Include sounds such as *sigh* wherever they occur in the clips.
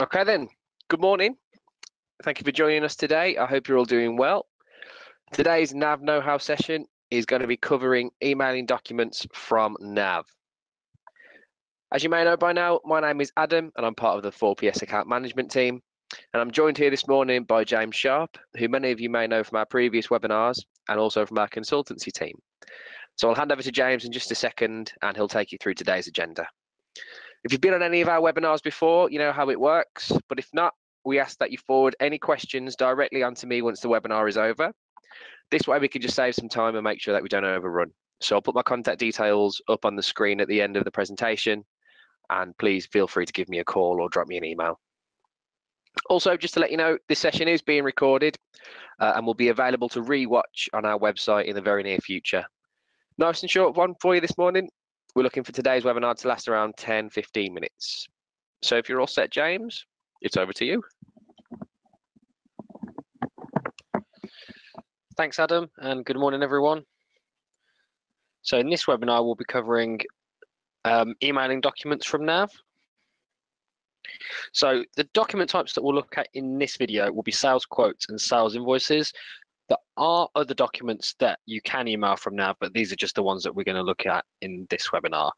Okay then, good morning. Thank you for joining us today. I hope you're all doing well. Today's NAV Know How session is going to be covering emailing documents from NAV. As you may know by now, my name is Adam and I'm part of the 4PS account management team. And I'm joined here this morning by James Sharp, who many of you may know from our previous webinars and also from our consultancy team. So I'll hand over to James in just a second and he'll take you through today's agenda. If you've been on any of our webinars before, you know how it works. But if not, we ask that you forward any questions directly onto me once the webinar is over. This way we can just save some time and make sure that we don't overrun. So I'll put my contact details up on the screen at the end of the presentation and please feel free to give me a call or drop me an email. Also, just to let you know, this session is being recorded uh, and will be available to re-watch on our website in the very near future. Nice and short one for you this morning. We're looking for today's webinar to last around 10, 15 minutes. So if you're all set, James, it's over to you. Thanks, Adam, and good morning, everyone. So in this webinar, we'll be covering um, emailing documents from NAV. So the document types that we'll look at in this video will be sales quotes and sales invoices. There are other documents that you can email from NAV, but these are just the ones that we're going to look at in this webinar.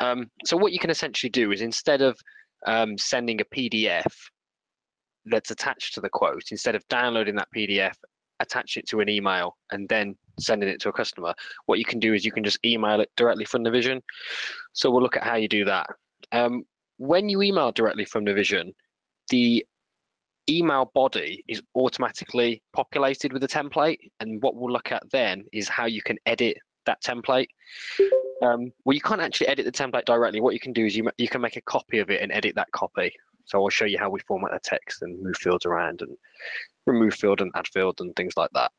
Um, so what you can essentially do is instead of um, sending a PDF that's attached to the quote, instead of downloading that PDF, attach it to an email and then sending it to a customer, what you can do is you can just email it directly from Navision. So we'll look at how you do that. Um, when you email directly from Navision, the email body is automatically populated with a template. And what we'll look at then is how you can edit that template. Um, well, you can't actually edit the template directly. What you can do is you, you can make a copy of it and edit that copy. So I'll show you how we format the text and move fields around and remove field and add field and things like that.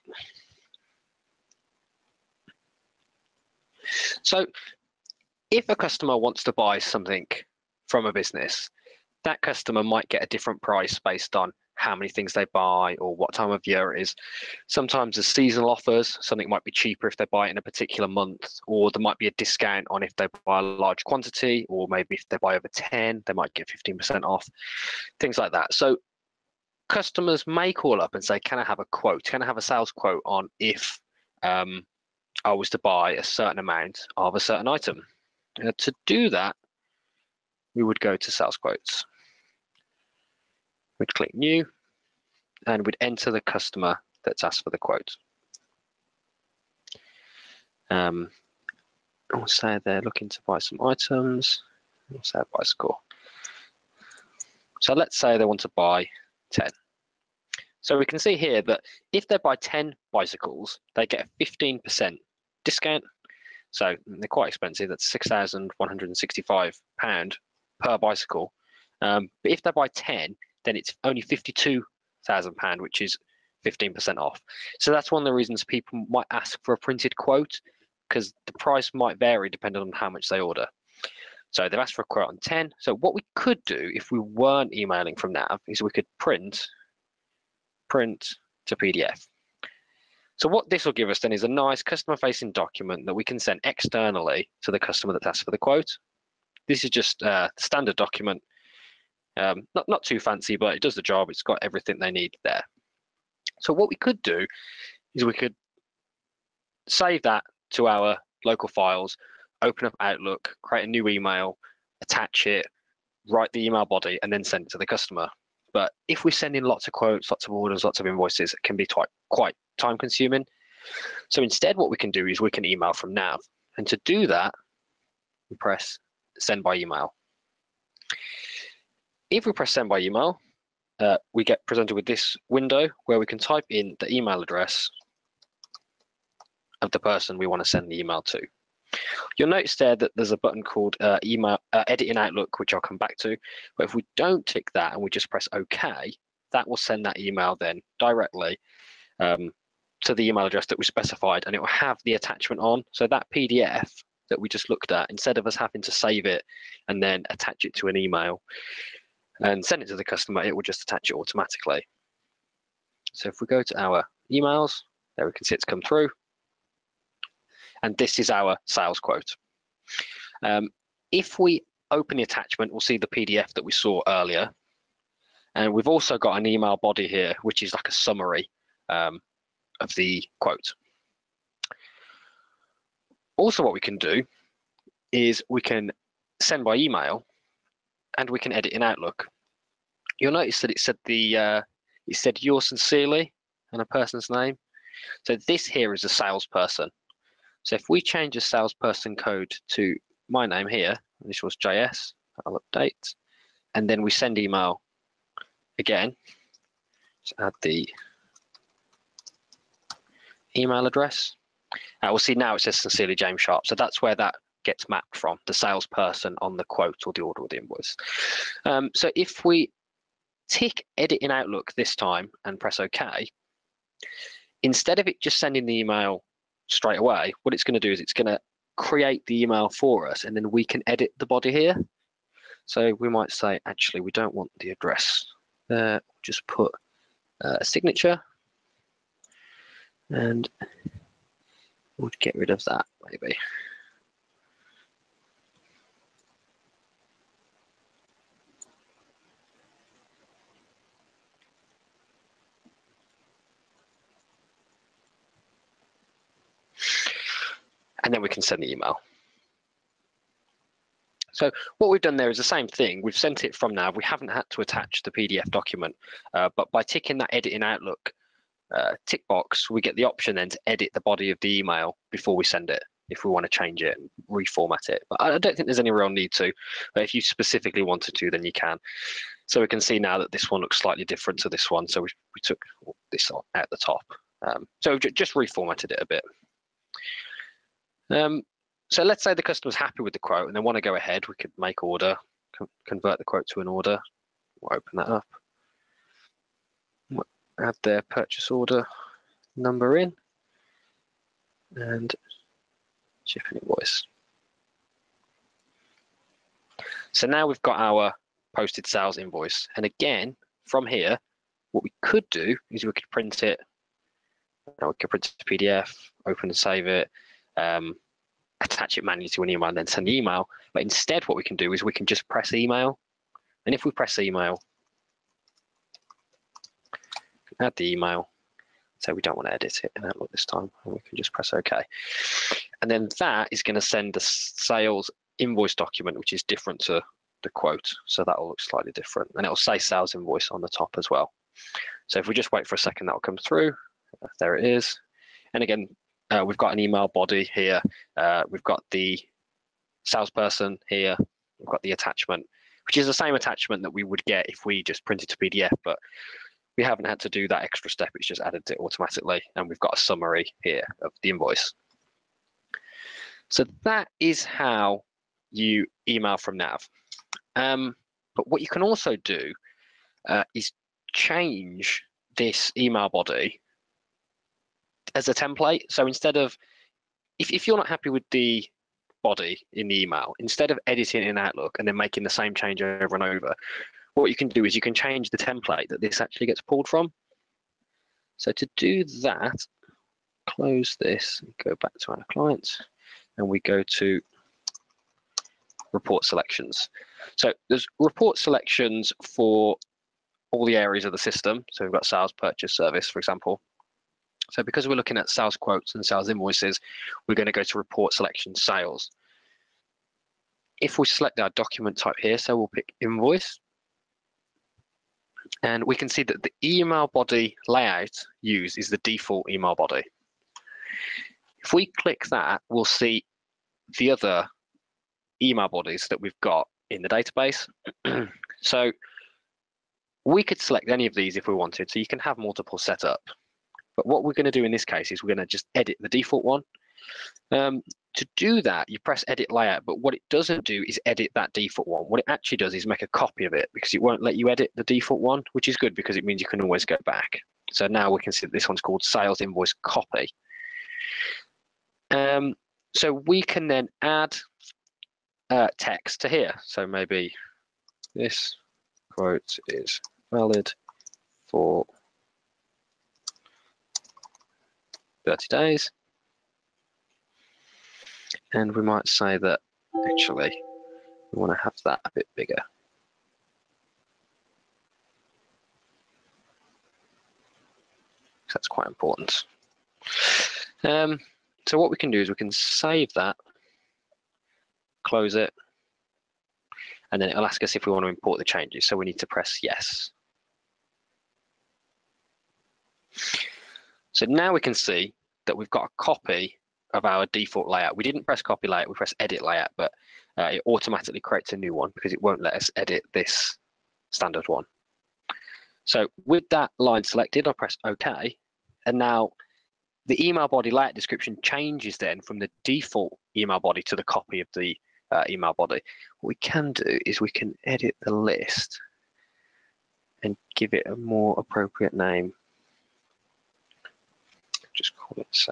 So if a customer wants to buy something from a business, that customer might get a different price based on how many things they buy or what time of year it is. Sometimes there's seasonal offers, something might be cheaper if they buy it in a particular month, or there might be a discount on if they buy a large quantity, or maybe if they buy over 10, they might get 15% off, things like that. So customers may call up and say, Can I have a quote? Can I have a sales quote on if um, I was to buy a certain amount of a certain item? Uh, to do that, we would go to sales quotes. We'd click new and we'd enter the customer that's asked for the quote. Um, we'll say they're looking to buy some items. We'll say a bicycle. So let's say they want to buy 10. So we can see here that if they buy 10 bicycles, they get a 15% discount. So they're quite expensive. That's £6,165 per bicycle. Um, but if they buy 10, then it's only £52,000, which is 15% off. So that's one of the reasons people might ask for a printed quote because the price might vary depending on how much they order. So they've asked for a quote on 10. So what we could do if we weren't emailing from Nav is we could print, print to PDF. So what this will give us then is a nice customer facing document that we can send externally to the customer that asked for the quote. This is just a standard document um, not, not too fancy, but it does the job. It's got everything they need there. So what we could do is we could save that to our local files, open up Outlook, create a new email, attach it, write the email body, and then send it to the customer. But if we're sending lots of quotes, lots of orders, lots of invoices, it can be quite, quite time consuming. So instead, what we can do is we can email from Nav. And to do that, we press send by email. If we press send by email, uh, we get presented with this window where we can type in the email address of the person we want to send the email to. You'll notice there that there's a button called uh, email uh, edit in Outlook, which I'll come back to. But if we don't tick that and we just press OK, that will send that email then directly um, to the email address that we specified, and it will have the attachment on. So that PDF that we just looked at, instead of us having to save it and then attach it to an email, and send it to the customer, it will just attach it automatically. So if we go to our emails, there we can see it's come through. And this is our sales quote. Um, if we open the attachment, we'll see the PDF that we saw earlier. And we've also got an email body here, which is like a summary um, of the quote. Also, what we can do is we can send by email and we can edit in Outlook. You'll notice that it said the uh, it said yours sincerely and a person's name. So this here is a salesperson. So if we change the salesperson code to my name here, initials JS, I'll update, and then we send email again. Just add the email address. Uh, we'll see now it says sincerely James Sharp. So that's where that gets mapped from, the salesperson on the quote or the order or the invoice. Um, so if we tick edit in Outlook this time and press OK, instead of it just sending the email straight away, what it's going to do is it's going to create the email for us and then we can edit the body here. So we might say, actually, we don't want the address there. Just put uh, a signature and we'll get rid of that maybe. And then we can send the email. So what we've done there is the same thing. We've sent it from Nav. We haven't had to attach the PDF document, uh, but by ticking that edit in Outlook uh, tick box, we get the option then to edit the body of the email before we send it if we want to change it and reformat it. But I don't think there's any real need to. But if you specifically wanted to, then you can. So we can see now that this one looks slightly different to this one. So we, we took this at the top. Um, so just reformatted it a bit. Um, so let's say the customer's happy with the quote and they want to go ahead. We could make order, convert the quote to an order. We'll open that up. We'll add their purchase order number in and ship an invoice. So now we've got our posted sales invoice. And again, from here, what we could do is we could print it. we could print it to PDF, open and save it, um, attach it manually to an email and then send the email. But instead, what we can do is we can just press email. And if we press email, add the email, so we don't want to edit it in Outlook this time, and we can just press OK. And then that is going to send the sales invoice document, which is different to the quote. So that will look slightly different. And it'll say sales invoice on the top as well. So if we just wait for a second, that will come through. There it is. And again, uh, we've got an email body here. Uh, we've got the salesperson here. We've got the attachment, which is the same attachment that we would get if we just printed to PDF, but we haven't had to do that extra step. It's just added it automatically. And we've got a summary here of the invoice. So that is how you email from Nav. Um, but what you can also do uh, is change this email body as a template. So instead of, if, if you're not happy with the body in the email, instead of editing in Outlook and then making the same change over and over, what you can do is you can change the template that this actually gets pulled from. So to do that, close this, and go back to our clients, and we go to report selections. So there's report selections for all the areas of the system. So we've got sales, purchase, service, for example. So because we're looking at sales quotes and sales invoices, we're going to go to report selection sales. If we select our document type here, so we'll pick invoice, and we can see that the email body layout used is the default email body. If we click that, we'll see the other email bodies that we've got in the database. *clears throat* so we could select any of these if we wanted, so you can have multiple set up. But what we're going to do in this case is we're going to just edit the default one. Um, to do that, you press edit layout, but what it doesn't do is edit that default one. What it actually does is make a copy of it because it won't let you edit the default one, which is good because it means you can always go back. So now we can see that this one's called sales invoice copy. Um, so we can then add uh, text to here. So maybe this quote is valid for 30 days. And we might say that actually we want to have that a bit bigger. That's quite important. Um, so what we can do is we can save that, close it, and then it'll ask us if we want to import the changes. So we need to press yes. So now we can see that we've got a copy of our default layout. We didn't press copy layout, we press edit layout, but uh, it automatically creates a new one because it won't let us edit this standard one. So with that line selected, I'll press OK. And now the email body layout description changes then from the default email body to the copy of the uh, email body. What we can do is we can edit the list and give it a more appropriate name. Just call it, say,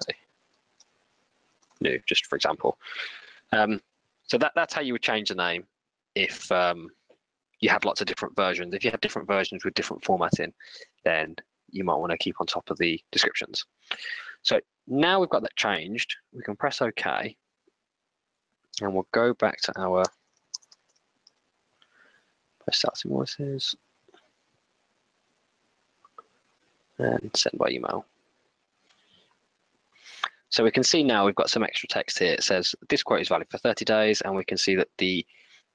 new, just for example. Um, so that, that's how you would change the name if um, you had lots of different versions. If you had different versions with different formatting, then you might want to keep on top of the descriptions. So now we've got that changed, we can press OK, and we'll go back to our post sales invoices and send by email. So we can see now we've got some extra text here. It says this quote is valid for 30 days, and we can see that the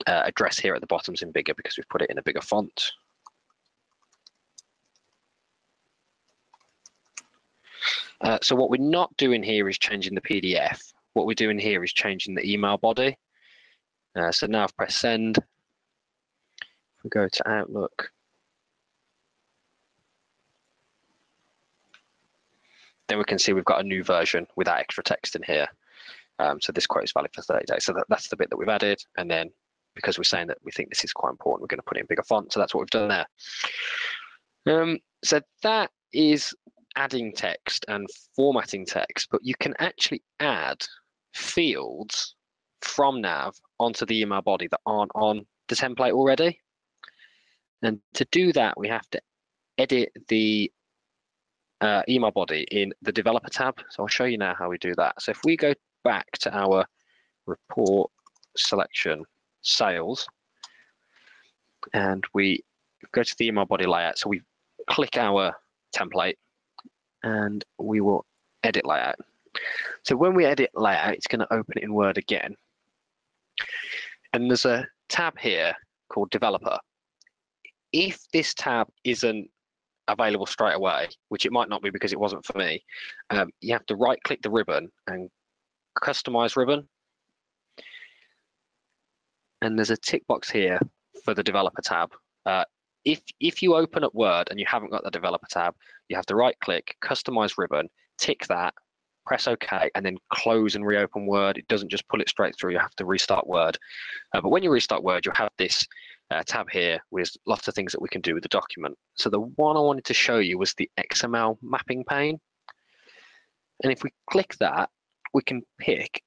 uh, address here at the bottom is in bigger because we've put it in a bigger font. Uh, so what we're not doing here is changing the PDF. What we're doing here is changing the email body. Uh, so now I've pressed send. If we go to Outlook, then we can see we've got a new version with that extra text in here. Um, so this quote is valid for 30 days. So that, that's the bit that we've added. And then because we're saying that we think this is quite important, we're going to put it in bigger font. So that's what we've done there. Um, so that is adding text and formatting text, but you can actually add fields from nav onto the email body that aren't on the template already. And to do that, we have to edit the uh, email body in the developer tab. So I'll show you now how we do that. So if we go back to our report selection sales and we go to the email body layout. So we click our template and we will edit layout. So when we edit layout, it's going to open it in Word again. And there's a tab here called developer. If this tab isn't available straight away, which it might not be because it wasn't for me, um, you have to right click the ribbon and customize ribbon. And there's a tick box here for the developer tab. Uh, if, if you open up Word and you haven't got the developer tab, you have to right click, customize ribbon, tick that, press OK, and then close and reopen Word. It doesn't just pull it straight through, you have to restart Word. Uh, but when you restart Word, you'll have this uh, tab here with lots of things that we can do with the document. So the one I wanted to show you was the XML mapping pane. And if we click that, we can pick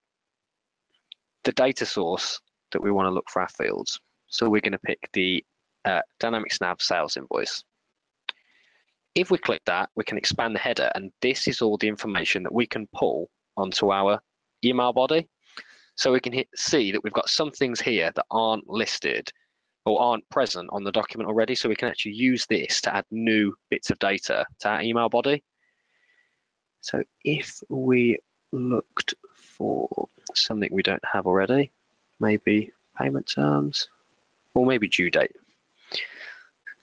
the data source that we want to look for our fields. So we're going to pick the uh, Dynamics Nav sales invoice. If we click that, we can expand the header, and this is all the information that we can pull onto our email body. So we can hit, see that we've got some things here that aren't listed or aren't present on the document already. So we can actually use this to add new bits of data to our email body. So if we looked for something we don't have already, maybe payment terms, or maybe due date.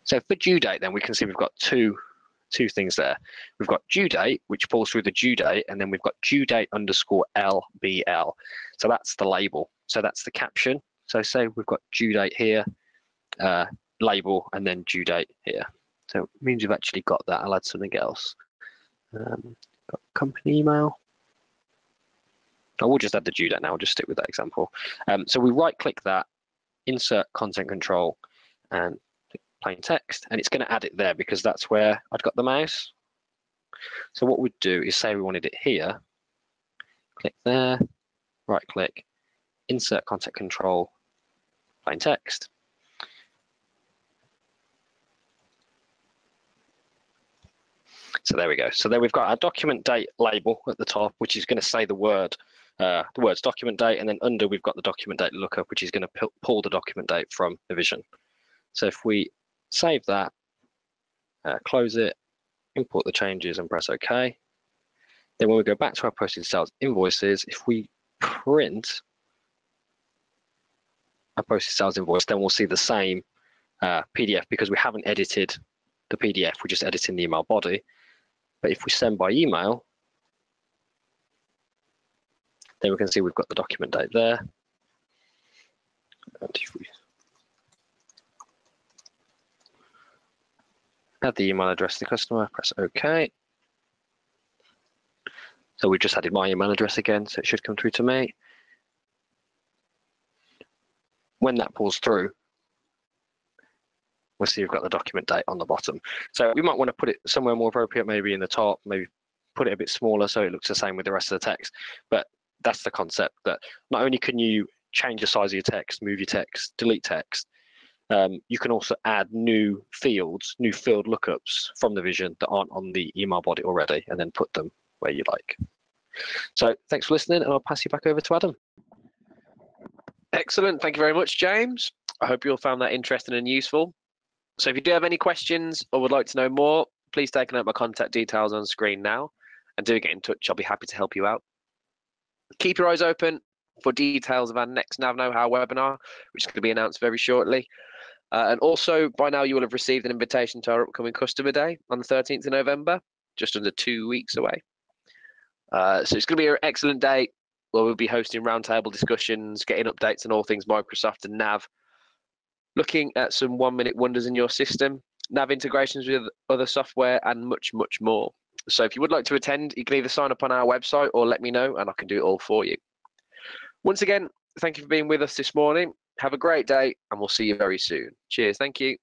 So for due date, then we can see we've got two two things there. We've got due date, which pulls through the due date, and then we've got due date underscore LBL. So that's the label. So that's the caption. So say we've got due date here, uh, label, and then due date here. So it means we've actually got that. I'll add something else. Um, got company email. I will just add the due date now. I'll just stick with that example. Um, so we right click that, insert content control, and plain text and it's going to add it there because that's where I'd got the mouse. So what we'd do is say we wanted it here, click there, right click, insert content control, plain text. So there we go. So there we've got our document date label at the top, which is going to say the word, uh, the words document date, and then under we've got the document date lookup, which is going to pull the document date from Navision. So if we save that, uh, close it, import the changes and press OK. Then when we go back to our posted sales invoices, if we print a posted sales invoice, then we'll see the same uh, PDF because we haven't edited the PDF, we're just editing the email body. But if we send by email, then we can see we've got the document date there. And if we add the email address to the customer, press OK. So we just added my email address again, so it should come through to me. When that pulls through, we'll see we've got the document date on the bottom. So we might want to put it somewhere more appropriate, maybe in the top, maybe put it a bit smaller so it looks the same with the rest of the text. But that's the concept that not only can you change the size of your text, move your text, delete text, um, you can also add new fields, new field lookups from Navision that aren't on the email body already, and then put them where you like. So thanks for listening, and I'll pass you back over to Adam. Excellent. Thank you very much, James. I hope you all found that interesting and useful. So if you do have any questions or would like to know more, please take note of my contact details on screen now and do get in touch. I'll be happy to help you out. Keep your eyes open for details of our next Nav Know How webinar, which is going to be announced very shortly. Uh, and also, by now, you will have received an invitation to our upcoming Customer Day on the 13th of November, just under two weeks away. Uh, so it's going to be an excellent day where we'll be hosting roundtable discussions, getting updates on all things Microsoft and Nav, looking at some one minute wonders in your system, Nav integrations with other software, and much, much more. So if you would like to attend, you can either sign up on our website or let me know and I can do it all for you. Once again, thank you for being with us this morning. Have a great day and we'll see you very soon. Cheers. Thank you.